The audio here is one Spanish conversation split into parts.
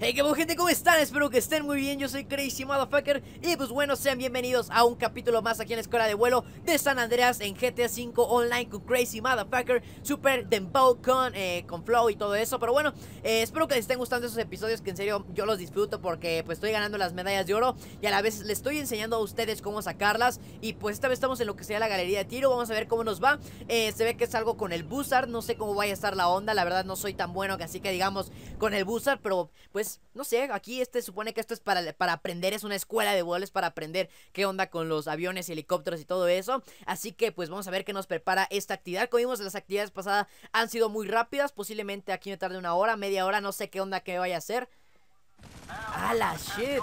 Hey, qué bueno gente, ¿cómo están? Espero que estén muy bien, yo soy Crazy Motherfucker Y pues bueno, sean bienvenidos a un capítulo más aquí en la Escuela de Vuelo de San Andreas En GTA V Online con Crazy Motherfucker Super Dembow con, eh, con Flow y todo eso. Pero bueno, eh, espero que les estén gustando esos episodios Que en serio yo los disfruto porque pues estoy ganando las medallas de oro Y a la vez les estoy enseñando a ustedes cómo sacarlas. Y pues esta vez estamos en lo que sería la galería de tiro Vamos a ver cómo nos va. Eh, Se ve que es algo con el Buzzard, no sé cómo vaya a estar la onda La verdad no soy tan bueno así que digamos con el Buzzard Pero pues no sé, aquí este supone que esto es para, para aprender, es una escuela de vuelos para aprender qué onda con los aviones y helicópteros y todo eso. Así que pues vamos a ver qué nos prepara esta actividad. Como vimos, las actividades pasadas han sido muy rápidas, posiblemente aquí me tarde una hora, media hora, no sé qué onda que vaya a hacer. ¡Ah, la shit!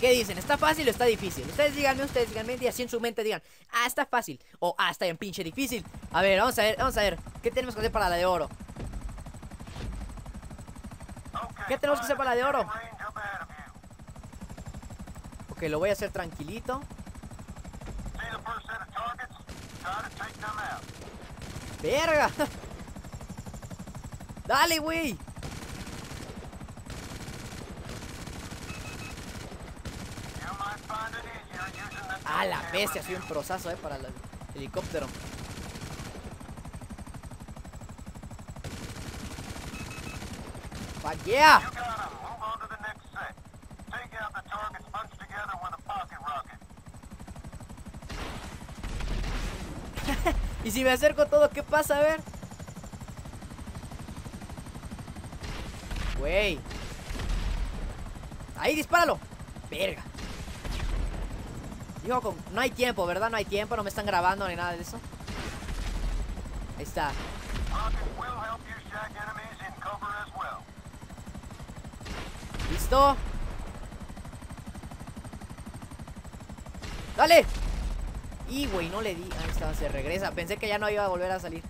¿Qué dicen? ¿Está fácil o está difícil? Ustedes díganme, ustedes díganme y así en su mente digan Ah, está fácil O ah, está bien pinche difícil A ver, vamos a ver, vamos a ver ¿Qué tenemos que hacer para la de oro? ¿Qué tenemos que hacer para la de oro? Ok, lo voy a hacer tranquilito ¡Verga! ¡Dale, güey! Ah, la bestia, soy un proceso, eh, para el helicóptero. Fuck y si me acerco todo, ¿qué pasa? A ver. Güey. Ahí, dispáralo. Verga. No hay tiempo, ¿verdad? No hay tiempo, no me están grabando ni nada de eso. Ahí está. ¿Listo? ¡Dale! Y, güey, no le di. Ahí está, se regresa. Pensé que ya no iba a volver a salir.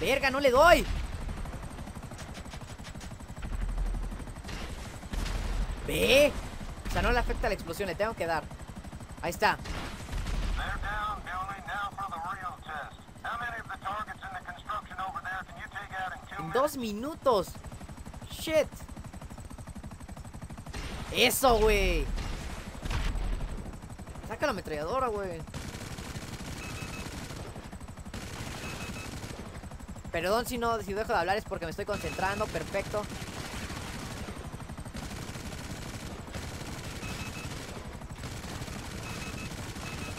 ¡Verga, no le doy! ¡Ve! O sea, no le afecta la explosión, le tengo que dar. Ahí está. En dos minutos. Shit. Eso, güey. Saca la ametralladora, güey. Perdón si no, si dejo de hablar es porque me estoy concentrando. Perfecto.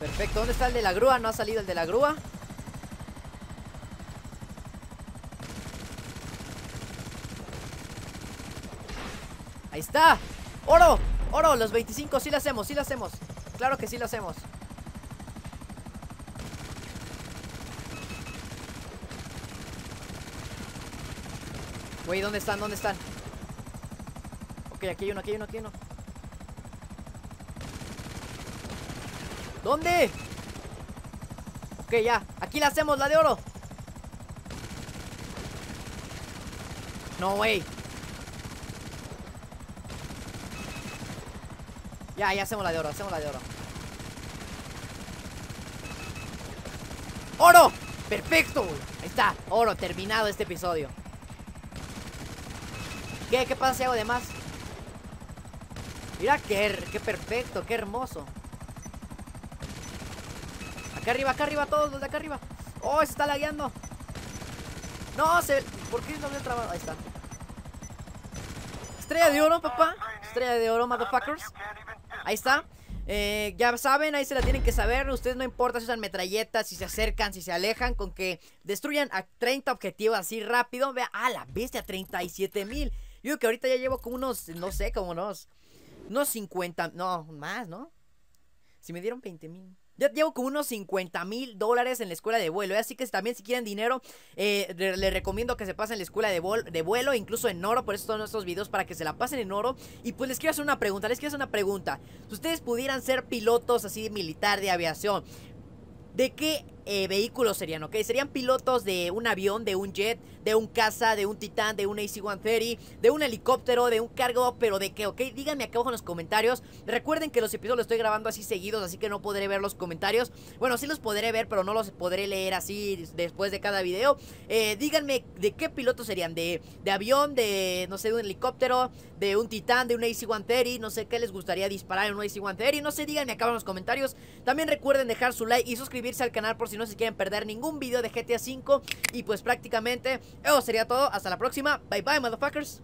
Perfecto, ¿dónde está el de la grúa? No ha salido el de la grúa Ahí está ¡Oro! ¡Oro! Los 25, sí lo hacemos, sí lo hacemos Claro que sí lo hacemos Güey, ¿dónde están? ¿Dónde están? Ok, aquí hay uno, aquí hay uno, aquí hay uno ¿Dónde? Ok, ya. Aquí la hacemos, la de oro. No, güey. Ya, ya hacemos la de oro, hacemos la de oro. ¡Oro! ¡Perfecto! Ahí está, oro, terminado este episodio. ¿Qué? ¿Qué pasa si hago de más? Mira qué, qué perfecto, qué hermoso. Acá arriba, acá arriba, todos los de acá arriba. Oh, se está lagueando. No, se. ¿Por qué no me trabado? Ahí está. Estrella de oro, papá. Estrella de oro, motherfuckers. Ahí está. Eh, ya saben, ahí se la tienen que saber. Ustedes no importa si usan metralletas, si se acercan, si se alejan, con que destruyan a 30 objetivos así rápido. Vea, ah, la bestia, 37 mil. Yo que ahorita ya llevo como unos, no sé, como unos unos 50, no, más, ¿no? Si me dieron 20 mil. Ya llevo como unos 50 mil dólares en la escuela de vuelo. ¿eh? Así que también si quieren dinero, eh, les recomiendo que se pasen la escuela de, de, vuelo, incluso en oro. Por eso son estos videos para que se la pasen en oro. Y pues les quiero hacer una pregunta, les quiero hacer una pregunta. Si ustedes pudieran ser pilotos así militar, de aviación, ¿de qué eh, vehículos serían, ¿ok? Serían pilotos de un avión, de un jet, de un caza, de un titán, de un AC-130, de un helicóptero, de un cargo, pero de qué, ¿ok? Díganme acá abajo en los comentarios. Recuerden que los episodios los estoy grabando así seguidos, así que no podré ver los comentarios. Bueno, sí los podré ver, pero no los podré leer así después de cada video. Eh, díganme de qué pilotos serían, de, de avión, de, no sé, de un helicóptero, de un titán, de un AC-130, no sé qué les gustaría disparar en un AC-130, no sé, díganme acá abajo en los comentarios. También recuerden dejar su like y suscribirse al canal por si no se quieren perder ningún video de GTA V. Y pues prácticamente eso sería todo. Hasta la próxima. Bye bye, motherfuckers.